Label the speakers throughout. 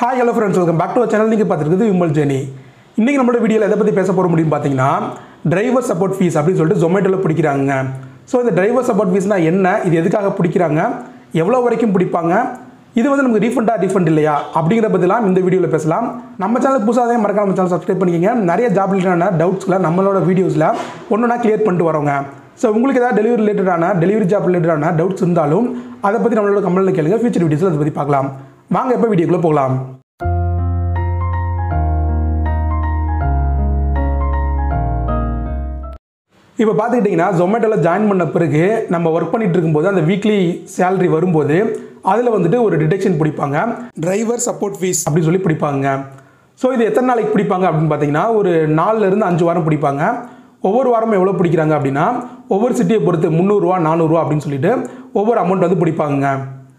Speaker 1: Hi hello friends welcome back to channel நீங்கள் பார்த்துருக்குது Vimal Jenny இன்றைக்கி நம்மளோட வீடியோவில் எதை பற்றி பேச போகிற முடியும் பார்த்தீங்கன்னா டிரைவர் சப்போர்ட் ஃபீஸ் அப்படின்னு சொல்லிட்டு ஜொமேட்டோவில் பிடிக்கிறாங்க. ஸோ இந்த டிரைவர் சப்போர்ட் ஃபீஸ்னால் என்ன? இது எதுக்காக பிடிக்கிறாங்க? எவ்வளோ வரைக்கும் பிடிப்பாங்க? இது வந்து நமக்கு ரீஃபண்டாக ரீஃபண்ட் இல்லையா? அப்படிங்கிற பற்றிலாம் இந்த வீடியோவில் பேசலாம். நம்ம சேனல் புதுசாக மறக்காம நம்ம சேனல் சப்ஸ்கிரைப் பண்ணிக்கங்க. நிறைய ஜாப் ரிலேட்டடான டவுட்ஸ்களை நம்மளோட வீடியோஸில் ஒன்றா கிளியர் பண்ணிட்டு வரோங்க. ஸோ உங்களுக்கு ஏதாவது டெலிவரி ரிலேட்டடான டெலிவரி ஜாப் ரிலேட்டடான டவுட்ஸ் இருந்தாலும் அதை பற்றி நம்மளோட கம்பெனியில் கேளுங்க. ஃபியூச்சர் வீடியோஸில் அதை பற்றி பார்க்கலாம். வாங்க இப்போ வீடியோக்குள்ளே போகலாம்? இப்போ பார்த்துக்கிட்டிங்கன்னா ஜொமேட்டோவில் ஜாயின் பண்ண பிறகு நம்ம ஒர்க் பண்ணிகிட்டு இருக்கும்போது அந்த வீக்லி சேலரி வரும்போது அதில் வந்துட்டு ஒரு டிடெக்ஷன் பிடிப்பாங்க. டிரைவர் சப்போர்ட் ஃபீஸ் அப்படின்னு சொல்லி பிடிப்பாங்க. ஸோ இது எத்தனை நாளைக்கு பிடிப்பாங்க அப்படின்னு பார்த்தீங்கன்னா ஒரு நாலுலேருந்து அஞ்சு வாரம் பிடிப்பாங்க. ஒவ்வொரு வாரமும் எவ்வளோ பிடிக்கிறாங்க அப்படின்னா ஒவ்வொரு சிட்டியை பொறுத்து முந்நூறுரூவா நானூறுரூவா அப்படின்னு சொல்லிட்டு ஒவ்வொரு அமௌண்ட் வந்து பிடிப்பாங்க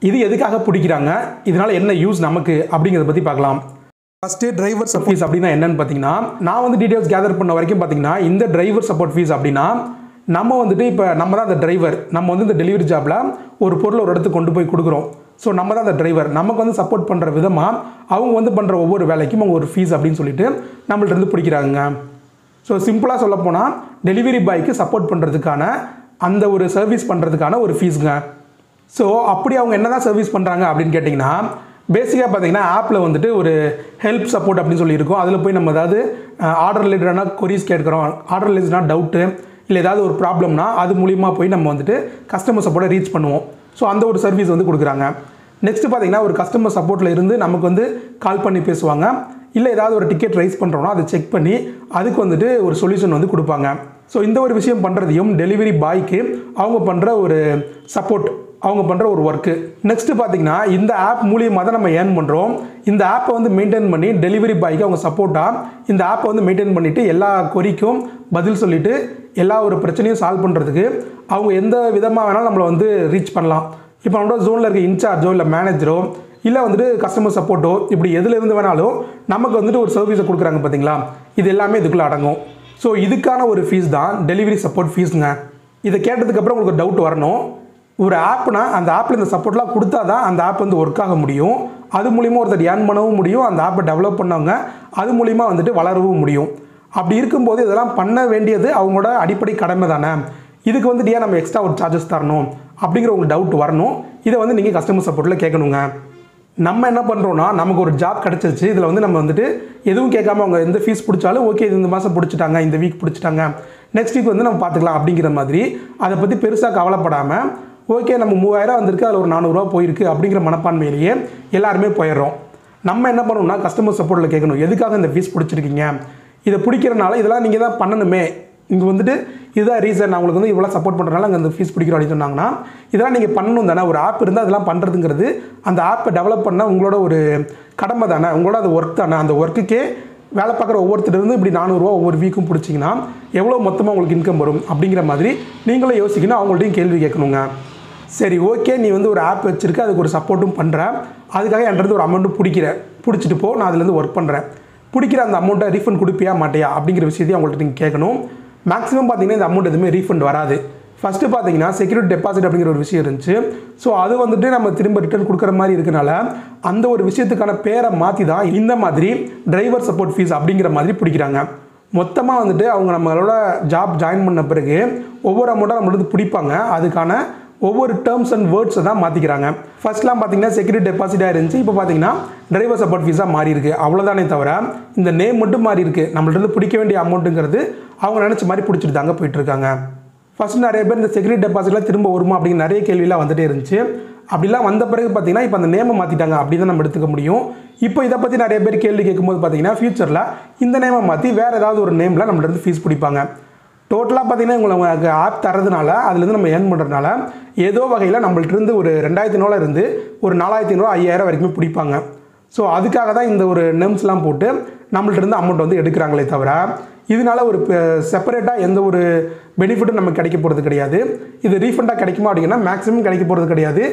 Speaker 1: இது எதுக்காக பிடிக்கிறாங்க? இதனால் என்ன யூஸ் நமக்கு? அப்படிங்கிறத பற்றி பார்க்கலாம். ஃபஸ்ட்டு டிரைவர் சப்போர்ட் ஃபீஸ் அப்படின்னா என்னன்னு பார்த்தீங்கன்னா நான் வந்து டீடைல்ஸ் கேதர் பண்ண வரைக்கும் பார்த்தீங்கன்னா இந்த டிரைவர் சப்போர்ட் ஃபீஸ் அப்படின்னா நம்ம வந்துட்டு இப்போ நம்ம தான் அந்த டிரைவர் நம்ம வந்து இந்த டெலிவரி ஜாப்பில் ஒரு பொருளை ஒரு இடத்துக்கு கொண்டு போய் கொடுக்குறோம். ஸோ நம்ம தான் அந்த டிரைவர் நமக்கு வந்து சப்போர்ட் பண்ணுற விதமாக அவங்க வந்து பண்ணுற ஒவ்வொரு வேலைக்கும் அவங்க ஒரு ஃபீஸ் அப்படின்னு சொல்லிட்டு நம்மள்ட்ட இருந்து பிடிக்கிறாங்க ஸோ சிம்பிளாக சொல்ல போனால் டெலிவரி பாய்க்கு சப்போர்ட் பண்ணுறதுக்கான அந்த ஒரு சர்வீஸ் பண்ணுறதுக்கான ஒரு ஃபீஸுங்க ஸோ அப்படி அவங்க என்ன தான் சர்வீஸ் பண்ணுறாங்க அப்படின்னு கேட்டிங்கன்னா பேசிக்காக பார்த்தீங்கன்னா ஆப்பில் வந்துட்டு ஒரு ஹெல்ப் சப்போர்ட் அப்படின்னு சொல்லி இருக்கும் அதில் போய் நம்ம ஏதாவது ஆர்டர் ரிலேட்டடான கொரிஸ் கேட்குறோம். ஆர்டர் ரிலேட்டடாக டவுட்டு இல்லை ஏதாவது ஒரு ப்ராப்ளம்னா அது மூலியமாக போய் நம்ம வந்துட்டு கஸ்டமர் சப்போர்ட்டை ரீச் பண்ணுவோம். ஸோ அந்த ஒரு சர்வீஸ் வந்து கொடுக்குறாங்க. நெக்ஸ்ட் பார்த்தீங்கன்னா ஒரு கஸ்டமர் சப்போர்ட்டில் இருந்து நமக்கு வந்து கால் பண்ணி பேசுவாங்க. இல்லை ஏதாவது ஒரு டிக்கெட் ரைஸ் பண்ணுறோன்னா அதை செக் பண்ணி அதுக்கு வந்துட்டு ஒரு சொல்யூஷன் வந்து கொடுப்பாங்க. ஸோ இந்த ஒரு விஷயம் பண்ணுறதையும் டெலிவரி பாய்க்கு அவங்க பண்ணுற ஒரு சப்போர்ட் அவங்க பண்ணுற ஒரு ஒர்க்கு நெக்ஸ்ட்டு பார்த்தீங்கன்னா இந்த ஆப் மூலியமாக தான் நம்ம ஏர்ன் பண்ணுறோம் இந்த ஆப்பை வந்து மெயின்டைன் பண்ணி டெலிவரி பாய்க்கு அவங்க சப்போர்ட்டாக இந்த ஆப்பை வந்து மெயின்டைன் பண்ணிவிட்டு எல்லா கொரிக்கும் பதில் சொல்லிவிட்டு எல்லா ஒரு பிரச்சனையும் சால்வ் பண்ணுறதுக்கு அவங்க எந்த விதமாக வேணாலும் நம்மளை வந்து ரீச் பண்ணலாம். இப்போ நம்மளோட ஜோனில் இருக்க இன்சார்ஜோ இல்லை மேனேஜரோ இல்லை வந்துட்டு கஸ்டமர் சப்போர்ட்டோ இப்படி எதில் இருந்து வேணாலும் நமக்கு வந்துட்டு ஒரு சர்வீஸை கொடுக்குறாங்க பார்த்தீங்களா இது எல்லாமே இதுக்குள்ளே அடங்கும். ஸோ இதுக்கான ஒரு ஃபீஸ் தான் டெலிவரி சப்போர்ட் ஃபீஸுங்க இதை கேட்டதுக்கப்புறம் உங்களுக்கு டவுட் வரணும். ஒரு ஆப்னா அந்த ஆப்பில் இந்த சப்போர்ட்லாம் கொடுத்தா தான் அந்த ஆப் வந்து ஒர்க் ஆக முடியும். அது மூலிமா ஒருத்தர் ஏர்ன் பண்ணவும் முடியும். அந்த ஆப்பை டெவலப் பண்ணவங்க அது மூலிமா வந்துட்டு வளரவும் முடியும். அப்படி இருக்கும்போது இதெல்லாம் பண்ண வேண்டியது அவங்களோட அடிப்படை கடமை தானே. இதுக்கு வந்துட்டு ஏன் நம்ம எக்ஸ்ட்ரா ஒரு சார்ஜஸ் தரணும்? அப்படிங்கிற உங்களுக்கு டவுட் வரணும். இதை வந்து நீங்கள் கஸ்டமர் சப்போர்ட்டில் கேட்கணுங்க. நம்ம என்ன பண்ணுறோன்னா நமக்கு ஒரு ஜாப் கிடச்சிருச்சு. இதில் வந்து நம்ம வந்துட்டு எதுவும் கேட்காம அவங்க எந்த ஃபீஸ் பிடிச்சாலும் ஓகே இது இந்த மாதம் பிடிச்சிட்டாங்க இந்த வீக் பிடிச்சிட்டாங்க. நெக்ஸ்ட் வீக் வந்து நம்ம பார்த்துக்கலாம் அப்படிங்கிற மாதிரி. அதை பற்றி பெருசாக கவலைப்படாமல் ஓகே நம்ம மூவாயிரம் வந்திருக்கு அதில் ஒரு நானூறுரூவா போயிருக்கு அப்படிங்கிற மனப்பான்மையிலேயே எல்லாருமே போயிடுறோம். நம்ம என்ன பண்ணணும்னா கஸ்டமர் சப்போர்ட்டில் கேட்கணும். எதுக்காக இந்த ஃபீஸ் பிடிச்சிருக்கீங்க? இதை பிடிக்கிறனால இதெல்லாம் நீங்கள் தான் பண்ணணுமே. இங்கே வந்துட்டு இதுதான் ரீசன் நான் உங்களுக்கு வந்து இவ்வளோ சப்போர்ட் பண்ணுறதுனால அங்கே அந்த ஃபீஸ் பிடிக்கிறோம் அப்படின்னு சொன்னாங்கன்னா இதெல்லாம் நீங்கள் பண்ணணும் தானே. ஒரு ஆப் இருந்தால் அதெல்லாம் பண்ணுறதுங்கிறது அந்த ஆப்பை டெவலப் பண்ண உங்களோட ஒரு கடமை தானே. உங்களோட அது ஒர்க் தானே. அந்த ஒர்க்குக்கே வேலை பார்க்குற ஒவ்வொருத்தருந்து இப்படி நானூறுரூவா ஒவ்வொரு வீக்கும் பிடிச்சிங்கன்னா எவ்வளோ மொத்தமாக உங்களுக்கு இன்கம் வரும் அப்படிங்கிற மாதிரி நீங்களும் யோசிக்கணும். அவங்கள்ட்டையும் கேள்வி கேட்கணுங்க. சரி ஓகே நீ வந்து ஒரு ஆப் வச்சுருக்க அதுக்கு ஒரு சப்போர்ட்டும் பண்ணுறேன் அதுக்காக என்கிட்ட ஒரு அமௌண்ட்டும் பிடிக்கிற. பிடிச்சிட்டு போ நான் அதுலேருந்து ஒர்க் பண்ணுறேன் பிடிக்கிற அந்த அமௌண்ட்டை ரீஃபண்ட் கொடுப்பியா மாட்டியா அப்படிங்கிற விஷயத்தையும் அவங்கள்ட்ட நீங்கள் கேட்கணும் மேக்ஸிமம் பார்த்தீங்கன்னா இந்த அமௌண்ட் எதுவுமே ரீஃபண்ட் வராது. ஃபஸ்ட்டு பார்த்தீங்கன்னா செக்யூரிட்டி டெபாசிட் அப்படிங்கிற ஒரு விஷயம் இருந்துச்சு. ஸோ அது வந்துட்டு நம்ம திரும்ப ரிட்டர்ன் கொடுக்குற மாதிரி இருக்கனால அந்த ஒரு விஷயத்துக்கான பேரை மாற்றி தான் இந்த மாதிரி டிரைவர் சப்போர்ட் ஃபீஸ் அப்படிங்கிற மாதிரி பிடிக்கிறாங்க. மொத்தமாக வந்துட்டு அவங்க நம்மளோட ஜாப் ஜாயின் பண்ண பிறகு ஒவ்வொரு அமௌண்ட்டாக நம்மளுக்கு பிடிப்பாங்க. அதுக்கான ஒவ்வொரு டேர்ம்ஸ் அண்ட் வேர்ட்ஸை தான் மாற்றிக்கிறாங்க ஃபர்ஸ்ட்லாம் பார்த்தீங்கன்னா செக்யூரிட்டி டெபாசிட்டாக இருந்துச்சு. இப்போ பார்த்தீங்கன்னா டிரைவர் சப்போர்ட் ஃபீஸாக மாறி இருக்கு. அவ்வளோதானே தவிர இந்த நேம் மட்டும் மாறி இருக்கு. நம்மள்ட்ட இருந்து பிடிக்க வேண்டிய அமௌண்ட்டுங்கிறது அவங்க நினச்ச மாதிரி பிடிச்சிட்டு தாங்க போயிட்டுருக்காங்க ஃபஸ்ட்டு ஃபர்ஸ்ட் நிறைய பேர் இந்த செக்யூரிட்டி டெபாசிட்லாம் திரும்ப வருமா அப்படிங்கிற நிறைய கேள்வியெலாம் வந்துட்டே இருந்துச்சு. அப்படிலாம் வந்த பிறகு பார்த்தீங்கன்னா இப்போ அந்த நேமை மாற்றிட்டாங்க அப்படி தான் நம்ம எடுத்துக்க முடியும். இப்போ இதை பற்றி நிறைய பேர் கேள்வி கேட்கும்போது பார்த்தீங்கன்னா ஃபியூச்சரில் இந்த நேமை மாற்றி வேறு ஏதாவது ஒரு நேமில் நம்மள்ட்ட இருந்து ஃபீஸ் பிடிப்பாங்க. டோட்டலாக பார்த்தீங்கன்னா உங்களுக்கு ஆப் தரதுனால அதுலேருந்து நம்ம ஏர்ன் பண்ணுறதுனால ஏதோ வகையில் நம்மள்ட்ட இருந்து ஒரு ரெண்டாயிரத்தி ஐநூறுவா இருந்து ஒரு நாலாயிரத்தி ஐநூறுவா ஐயாயிரம் வரைக்கும் பிடிப்பாங்க. ஸோ அதுக்காக தான் இந்த ஒரு நேம்ஸ்லாம் போட்டு நம்மள்ட்ட இருந்து அமௌண்ட் வந்து எடுக்கிறாங்களே தவிர இதனால ஒரு செப்பரேட்டாக எந்த ஒரு பெனிஃபிட்டும் நமக்கு கிடைக்க போகிறது கிடையாது. இது ரீஃபண்டாக கிடைக்குமா அப்படின்னா மேக்ஸிமம் கிடைக்க போகிறது கிடையாது.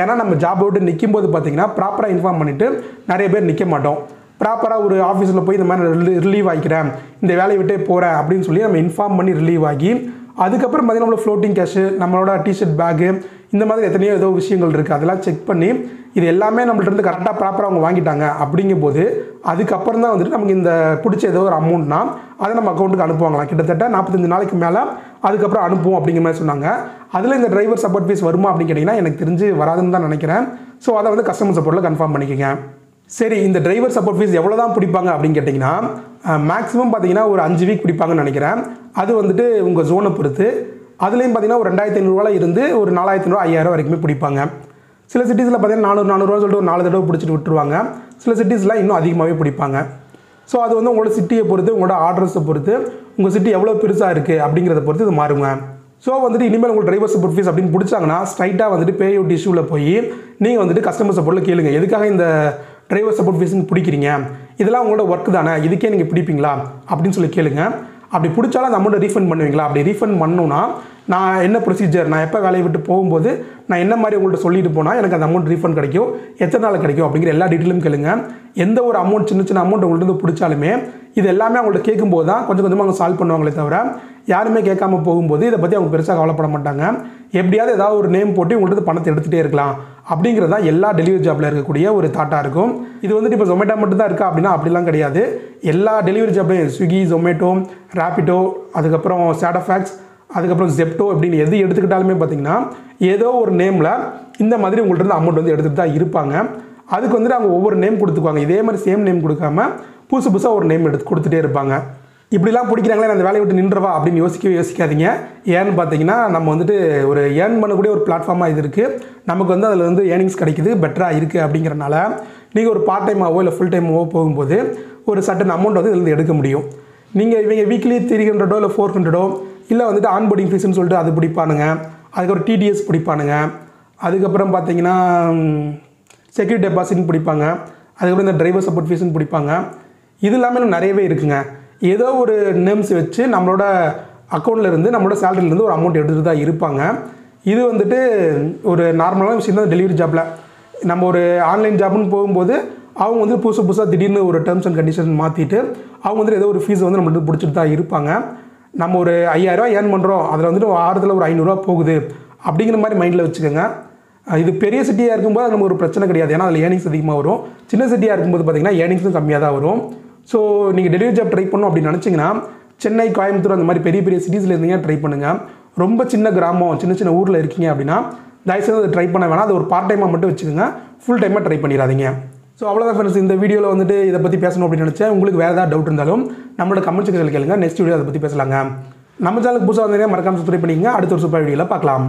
Speaker 1: ஏன்னா நம்ம ஜாப் விட்டு நிற்கும் போது பார்த்தீங்கன்னா ப்ராப்பராக இன்ஃபார்ம் பண்ணிவிட்டு நிறைய பேர் நிற்க மாட்டோம். ப்ராப்பராக ஒரு ஆஃபீஸில் போய் இந்த மாதிரி ரிலீவ் ஆகிக்கிறேன் இந்த வேலையை விட்டே போகிறேன் அப்படின்னு சொல்லி நம்ம இன்ஃபார்ம் பண்ணி ரிலீவ் ஆகி அதுக்கப்புறம் பார்த்தீங்கன்னா நம்மளோட ஃப்ளோட்டிங் கேஷு நம்மளோட டிஷர்ட் பேக்கு இந்த மாதிரி எத்தனையோ ஏதோ விஷயங்கள் இருக்குது அதெல்லாம் செக் பண்ணி இது எல்லாமே நம்மள்ட்ட இருந்து கரெக்டாக ப்ராப்பராக அவங்க வாங்கிட்டாங்க. அப்படிங்கும்போது அதுக்கப்புறம் தான் வந்துட்டு நமக்கு இந்த பிடிச்ச ஏதோ ஒரு அமௌண்ட்னா அதை நம்ம அக்கௌண்ட்டுக்கு அனுப்புவாங்களாம். கிட்டத்தட்ட நாற்பத்தஞ்சு நாளைக்கு மேலே அதுக்கப்புறம் அனுப்புவோம் அப்படிங்கிற மாதிரி சொன்னாங்க. அதில் இந்த டிரைவர் சப்போர்ட் ஃபீஸ் வருமா அப்படின்னு கேட்டிங்கன்னா எனக்கு தெரிஞ்சு வராதுன்னு தான் நினைக்கிறேன். ஸோ அதை வந்து கஸ்டமர் சப்போர்ட்டில் கன்ஃபார்ம் பண்ணிக்கோங்க. சரி இந்த டிரைவர் சப்போர்ட் ஃபீஸ் எவ்வளோ தான் பிடிப்பாங்க அப்படின்னு கேட்டிங்கன்னா மேக்ஸிமம் பார்த்தீங்கன்னா ஒரு அஞ்சு வீக் பிடிப்பாங்கன்னு நினைக்கிறேன். அது வந்துட்டு உங்கள் ஜோனை பொறுத்து. அதுலேயும் பார்த்தீங்கன்னா ஒரு ரெண்டாயிரத்தி ஐநூறுரூவால இருந்து ஒரு நாலாயிரத்தி ஐநூறு ஐயாயிரம் வரைக்குமே பிடிப்பாங்க. சில சிட்டிஸில் பார்த்தீங்கன்னா நானூறு நானூறுரூவா சொல்லிட்டு ஒரு நாலு தடவை பிடிச்சிட்டு விட்டுருவாங்க. சில சிட்டிஸில் இன்னும் அதிகமாகவே பிடிப்பாங்க. ஸோ அது வந்து உங்களோட சிட்டியை பொறுத்து உங்களோட ஆர்டர்ஸை பொறுத்து உங்கள் சிட்டி எவ்வளோ பெருசாக இருக்குது அப்படிங்கிறத பொறுத்து இது மாறுங்க. ஸோ வந்துட்டு இனிமேல் உங்களுக்கு டிரைவர் சப்போர்ட் ஃபீஸ் அப்படின்னு பிடிச்சாங்கன்னா ஸ்ட்ரைட்டாக வந்துட்டு பே அவுட் இஷ்யூவில் போய் நீங்கள் வந்துட்டு கஸ்டமர் சப்போர்ட்டில் கேளுங்க. எதுக்காக இந்த டிரைவர் சப்போர்ட் ஃபீஸுன்னு பிடிக்கிறீங்க? இதெல்லாம் உங்களோட ஒர்க் தானே? இதுக்கே நீங்கள் பிடிப்பீங்களா? அப்படின்னு சொல்லி கேளுங்க. அப்படி பிடிச்சாலும் அந்த அமௌண்ட்டை ரீஃபண்ட் பண்ணுவீங்களா? அப்படி ரீஃபண்ட் பண்ணணும்னா நான் என்ன ப்ரொசீஜர் நான் எப்போ வேலையை விட்டு போகும்போது நான் என்ன மாதிரி உங்கள்கிட்ட சொல்லிட்டு போனால் எனக்கு அந்த அமௌண்ட் ரீஃபண்ட் கிடைக்கும் எத்தனை நாள் கிடைக்கும் அப்படிங்கிற எல்லா டீட்டெயிலும் கேளுங்க. எந்த ஒரு அமௌண்ட் சின்ன சின்ன அமௌண்ட் உங்கள்கிட்ட பிடிச்சாலுமே இது எல்லாமே அவங்கள்ட்ட கேட்கும்போது தான் கொஞ்சம் கொஞ்சமாக அவங்க சால்வ் பண்ணுவாங்களே தவிர யாருமே கேட்காம போகும்போது இதை பற்றி அவங்க பெருசாக கவலைப்பட மாட்டாங்க. எப்படியாவது ஏதாவது ஒரு நேம் போட்டு உங்கள்கிட்ட இருந்து பணத்தை எடுத்துகிட்டே இருக்கலாம். அப்படிங்கிறது தான் எல்லா டெலிவரி ஜாப்பில் இருக்கக்கூடிய ஒரு தாட்டாக இருக்கும். இது வந்துட்டு இப்போ ஜொமேட்டோ மட்டும் தான் இருக்கா அப்படின்னா அப்படிலாம் கிடையாது. எல்லா டெலிவரி ஜாப்லையும் ஸ்விக்கி ஜொமேட்டோ ரேப்பிட்டோ அதுக்கப்புறம் சாடஃபேக்ஸ் அதுக்கப்புறம் ஜெப்டோ அப்படின்னு எது எடுத்துக்கிட்டாலுமே பார்த்தீங்கன்னா ஏதோ ஒரு நேமில் இந்த மாதிரி உங்கள்கிட்ட இருந்து அமௌண்ட் வந்து எடுத்துகிட்டு தான் இருப்பாங்க. அதுக்கு வந்துட்டு அவங்க ஒவ்வொரு நேம் கொடுத்துக்குவாங்க. இதே மாதிரி சேம் நேம் கொடுக்காம புதுசு புதுசாக ஒரு நேம் எடுத்து கொடுத்துட்டே இருப்பாங்க. இப்படிலாம் பிடிக்கிறாங்களே நான் அந்த வேலையை விட்டு நின்றவா அப்படின்னு யோசிக்கவே யோசிக்காதீங்க. ஏன்னு பார்த்தீங்கன்னா நம்ம வந்துட்டு ஒரு ஏர்ன் பண்ணக்கூடிய ஒரு பிளாட்ஃபார்மாக இது இருக்குது நமக்கு வந்து அதில் வந்து ஏர்னிங்ஸ் கிடைக்குது பெட்டராக இருக்குது அப்படிங்கிறனால நீங்கள் ஒரு பார்ட் டைமாவோ இல்லை ஃபுல் டைமாவோ போகும்போது ஒரு சட்டன் அமௌண்ட் வந்து இதுலேருந்து எடுக்க முடியும். நீங்கள் இவங்க வீக்லி த்ரீ ஹண்ட்ரடோ இல்லை ஃபோர் ஹண்ட்ரடோ இல்லை வந்துட்டு ஆன் போர்டிங் ஃபீஸ்னு சொல்லிட்டு அது பிடிப்பானுங்க. அதுக்கப்புறம் டிடிஎஸ் பிடிப்பானுங்க. அதுக்கப்புறம் பார்த்தீங்கன்னா செக்யூரிட்டி டெபாசிட்னு பிடிப்பாங்க. அதுக்கப்புறம் இந்த டிரைவர் சப்போர்ட் ஃபீஸ்னு பிடிப்பாங்க. இது இல்லாமல் இன்னும் நிறையவே இருக்குங்க. ஏதோ ஒரு நேம்ஸ் வச்சு நம்மளோட அக்கௌண்ட்லேருந்து நம்மளோட சேலரியிலேருந்து ஒரு அமௌண்ட் எடுத்துகிட்டு தான் இருப்பாங்க. இது வந்துட்டு ஒரு நார்மலான விஷயம் தான் டெலிவரி ஜாப்பில் நம்ம ஒரு ஆன்லைன் ஜாப்னு போகும்போது அவங்க வந்து புதுசு புதுசாக திடீர்னு ஒரு டேர்ம்ஸ் அண்ட் கண்டிஷன் மாற்றிட்டு அவங்க வந்துட்டு ஏதோ ஒரு ஃபீஸ் வந்து நம்மளுக்கு பிடிச்சிட்டு தான் இருப்பாங்க. நம்ம ஒரு ஐயாயிரரூவா ஏர்ன் பண்ணுறோம் அதில் வந்துட்டு வாரத்தில் ஒரு ஐநூறுரூவா போகுது. அப்படிங்கிற மாதிரி மைண்டில் வச்சுக்கோங்க. இது பெரிய சிட்டியாக இருக்கும்போது அது நமக்கு ஒரு பிரச்சனை கிடையாது. ஏன்னா அதில் ஏர்னிங்ஸ் அதிகமாக வரும். சின்ன சிட்டியாக இருக்கும்போது பார்த்தீங்கன்னா ஏர்னிங்ஸும் கம்மியாக தான் வரும். ஸோ நீங்கள் டெலிவரி ஜாப் ட்ரை பண்ணணும் அப்படின்னு நினச்சிங்கன்னா சென்னை கோயம்புத்தூர் அந்த மாதிரி பெரிய பெரிய சிட்டிஸில் இருந்தீங்க ட்ரை பண்ணுங்கள் ரொம்ப சின்ன கிராமம் சின்ன சின்ன ஊரில் இருக்கீங்க அப்படின்னா தயவுசெய்து அதை ட்ரை பண்ண வேணாம். அது ஒரு பார்ட் டைமாக மட்டும் வச்சுக்கோங்க. ஃபுல் டைமாக ட்ரை பண்ணிடாதீங்க. ஸோ அவ்வளோதான் ஃப்ரெண்ட்ஸ் இந்த வீடியோவில் வந்துட்டு இதை பற்றி பேசணும் அப்படின்னு நினச்சேன். உங்களுக்கு வேறு ஏதாவது டவுட் இருந்தாலும் நம்மளோட கமெண்ட் செக்ஷனில் கேளுங்க. நெக்ஸ்ட் வீடியோ அதை பற்றி பேசலாங்க. நம்ம சேனலுக்கு புதுசாக வந்தீங்கன்னா மறக்காமல் சப்ஸ்கிரைப் பண்ணிக்கங்க. அடுத்த ஒரு சூப்பர் வீடியோவில் பார்க்கலாம்.